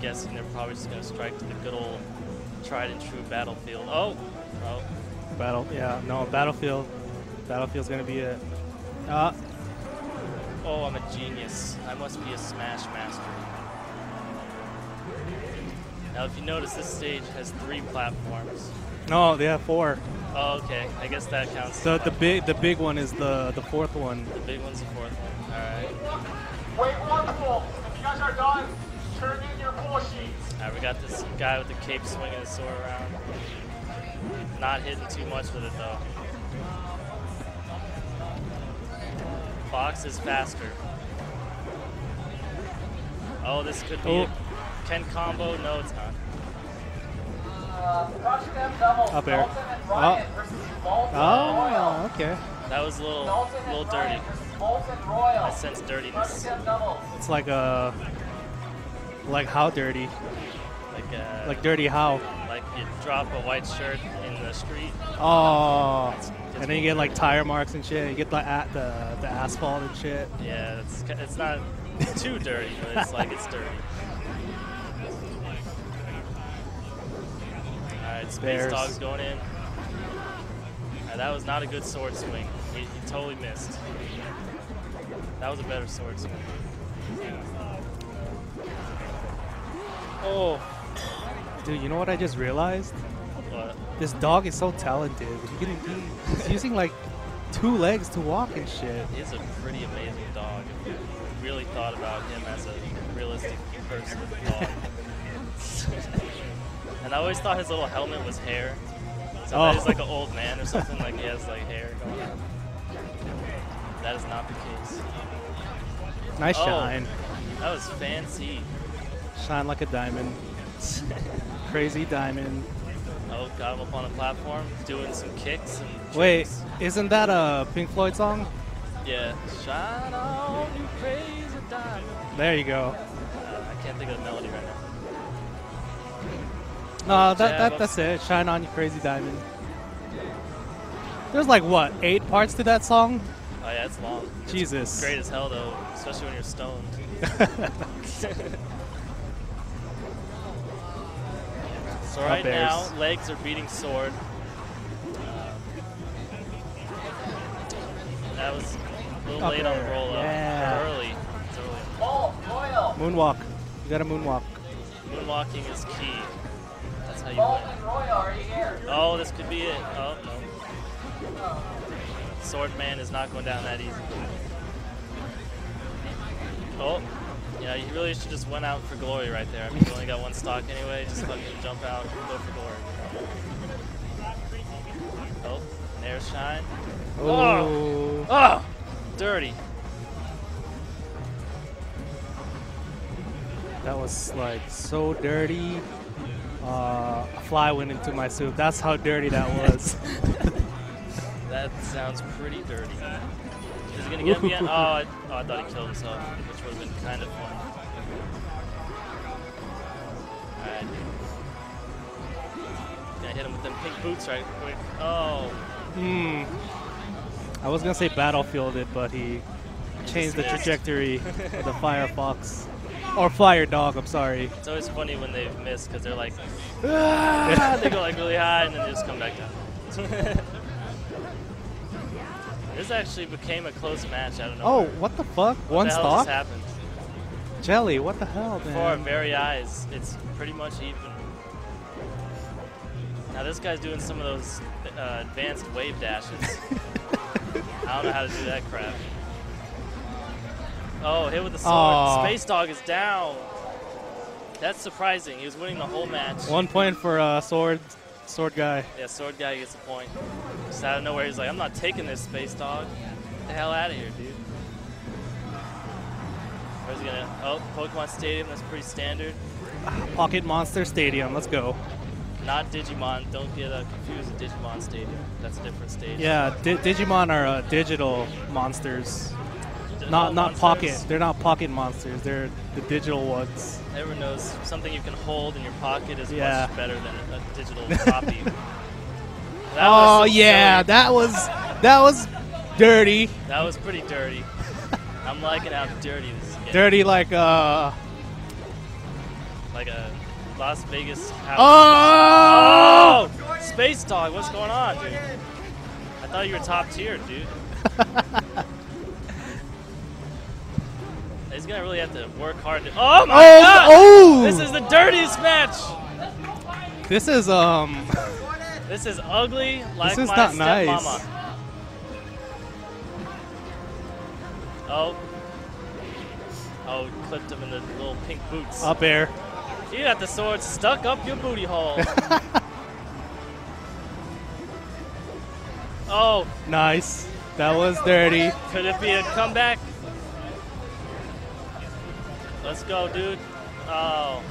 guessing they're probably just going to strike to the good old tried and true battlefield. Oh, oh, Battle. Yeah. No. Battlefield. Battlefield's gonna be it. Uh. oh, I'm a genius. I must be a Smash Master. Now, if you notice, this stage has three platforms. No. They have four. Oh, okay. I guess that counts. The the big the big one is the the fourth one. The big one's the fourth one. All right. Wait one pool. If you guys are done, turn in your pool sheets. All right, we got this guy with the cape swinging his sword around. Not hitting too much with it though. Fox is faster. Oh, this could be Oh. a Ken combo. No, it's not. Uh, crush them double. Up air. Dalton and Ryan versus Molten Royal. Oh. Okay. That was a little, Dalton little dirty. Ryan versus Molten Royal. I sense dirtiness. It's like a. Like how dirty? Like, uh, Like dirty how? like you drop a white shirt in the street. Oh. It's- it's And then you get like tire marks and shit. You get the a- the the asphalt and shit. Yeah, it's it's not too dirty, but it's like it's dirty. All right, Space Bears. Dog's going in. Uh, that was not a good sword swing. He, he totally missed. That was a better sword swing. Oh. Dude, you know what I just realized? But This dog is so talented. He can, he's using like two legs to walk and shit. he's a pretty amazing dog. If you really thought about him as a realistic person dog. and I always thought his little helmet was hair. So Oh. that he's like an old man or something, like he has like hair going on. That is not the case. Nice Oh. shine. That was fancy. Shine like a diamond. Crazy diamond. Oh, got him up on a platform, doing some kicks and Wait, tricks. isn't that a Pink Floyd song? Yeah. Shine on, you crazy diamond. There you go. Uh, I can't think of the melody right now. No, that, that that's it. Shine on, you crazy diamond. There's like what eight parts to that song? Oh yeah, it's long. It's Jesus. Great as hell though, especially when you're stoned. so right bears. now, legs are beating sword. Um, that was a little Up late on the air. roll up. Yeah. Early. It's early. Molten Royal. Moonwalk. You gotta moonwalk. Moonwalking is key. That's how you Molten win. Royal, are you here? Oh, this could be it. Oh no. Swordman is not going down that easy. Oh, yeah, you really should just went out for glory right there. I mean, you only got one stock anyway. Just fucking jump out, go for glory. Oh, an air shine. Oh. Oh, dirty. That was like so dirty. Uh, a fly went into my soup. That's how dirty that was. That sounds pretty dirty. He gonna get me? Oh, I, oh, I thought he killed himself, which would have been kind of fun. Alright. Gonna hit him with them pink boots right quick. Oh, Hmm. I was gonna say battlefielded, but he changed the trajectory of the Firefox. Or Fire Dog, I'm sorry. it's always funny when they miss because they're like, ah, they go like really high and then they just come back down. This actually became a close match. I don't know. Oh, what the fuck? what One the just happened? Jelly, what the hell, Before our very eyes, it's pretty much even. Now this guy's doing some of those uh, advanced wave dashes. I don't know how to do that crap. Oh, hit with the sword. Aw. Space Dog is down. That's surprising. He was winning the whole match. One point for uh, sword, sword guy. Yeah, sword guy gets a point. Just out of nowhere, he's like, I'm not taking this Space Dog. Get the hell out of here, dude. Where's he gonna? Oh, Pokemon Stadium. That's pretty standard. Pocket Monster Stadium. Let's go. Not Digimon. Don't get uh, confused with Digimon Stadium. That's a different stage. Yeah, Di- Digimon are uh, digital monsters, not not monsters. pocket. They're not pocket monsters. They're the digital ones. Everyone knows something you can hold in your pocket is Yeah. much better than a digital copy. Oh yeah, silly. that was that was dirty. that was pretty dirty. I'm liking how dirty this is getting. Dirty like uh like a Las Vegas house. Oh! Oh! Space Dog, what's going on, dude? I thought you were top tier, dude. He's gonna really have to work hard to. Oh my Oh, god! oh! This is the dirtiest match! This is um. This is ugly like This is my not nice. Oh. Oh, clipped him in the little pink boots. Up air. You got the sword stuck up your booty hole. oh, Nice. That was dirty. could it be a comeback? Let's go, dude. Oh.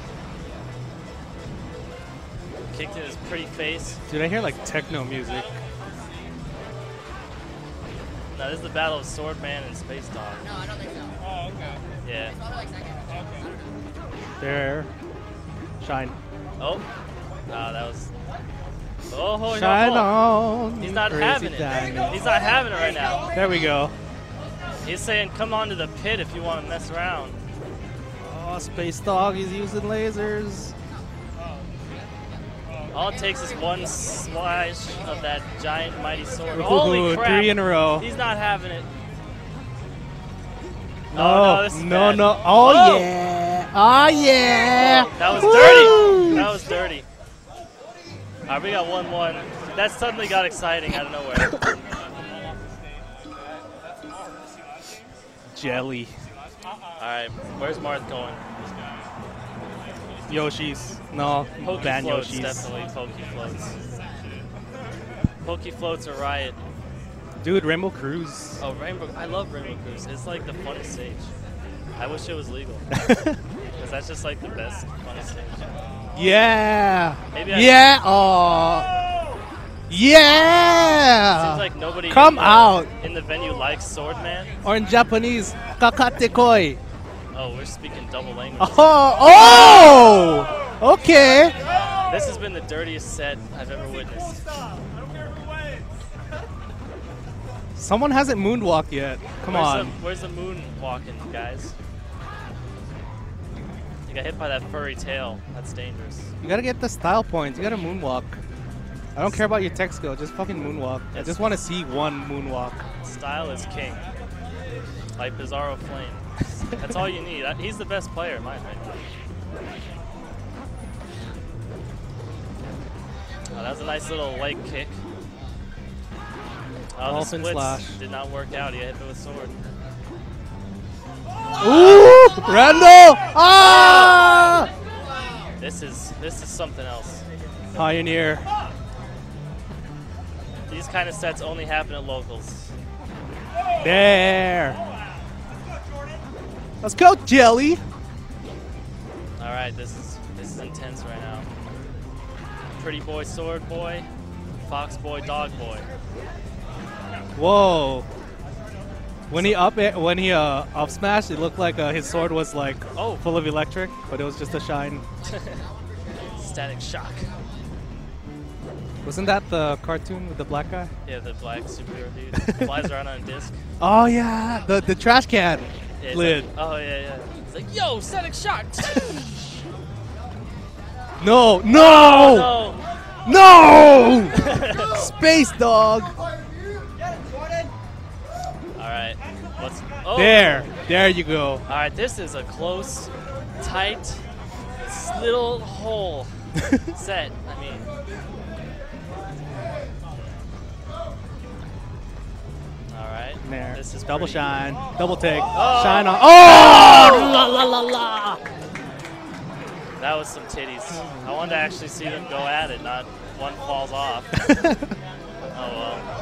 Kicked in his pretty face. Dude, I hear like techno music. Now, this is the battle of Swordman and Space Dog. No, I don't think so. Oh, okay. Yeah. It's probably like second. I don't know. There. Shine. Oh. No, that was. Oh, ho, ho, Shine ho. on. He's not having it. diamond. He's not having it right now. There we go. He's saying, come on to the pit if you want to mess around. Space Dog, he's using lasers. All it takes is one slash of that giant mighty sword. Holy crap! Three in a row. He's not having it. No, Oh, no, this is no, bad. no. Oh, Oh! yeah. Oh, yeah. That was Woo! dirty. That was dirty. All right, we got one-one. That suddenly got exciting out of nowhere. Jelly. All right, where's Marth going? Yoshi's. No, Pokey ban floats, Yoshi's. definitely Poké Floats. Poké Floats are riot. Dude, Rainbow Cruise. Oh, Rainbow! I love Rainbow Cruise. It's like the funnest stage. I wish it was legal because that's just like the best funnest stage. Yeah. Maybe I- yeah. Oh. Yeah. Seems like nobody Come in the, out. in the venue likes Swordman. Or in Japanese, kakatekoi. Oh, we're speaking double language. Oh. Oh. Okay. This has been the dirtiest set I've ever witnessed. Someone hasn't moonwalked yet. Come where's on. The, where's the moon walking, guys? You got hit by that furry tail. That's dangerous. You gotta get the style points. You gotta moonwalk. I don't care about your tech skill. Just fucking moonwalk. I just want to see one moonwalk. Style is king. Like Bizzarro Flame. That's all you need. He's the best player, in my opinion. Oh, that was a nice little leg kick. Oh, the Dolphin splits slash. did not work out. He hit it with sword. Ooh, Randall! Ah! This is this is something else. Pioneer. These kind of sets only happen at locals. There. Let's go, Jelly. All right, this is this is intense right now. Pretty boy, sword boy, fox boy, dog boy. Whoa. When he up it, when he uh, up smashed, it looked like uh, his sword was like Oh. full of electric, but it was just a shine. Static shock. Wasn't that the cartoon with the black guy? Yeah, the black superhero dude flies around on a disc. Oh yeah, the the trash can Yeah, lid. like- oh yeah, yeah. It's like, yo, static shock. No, no, no. no! Space dog. All right, let's. Oh. There, there you go. All right, this is a close, tight, little hole set. I mean. This is double shine, double take, Oh. shine on. Oh! oh! La la la la. That was some titties. I wanted to actually see them go at it, not one falls off. oh well.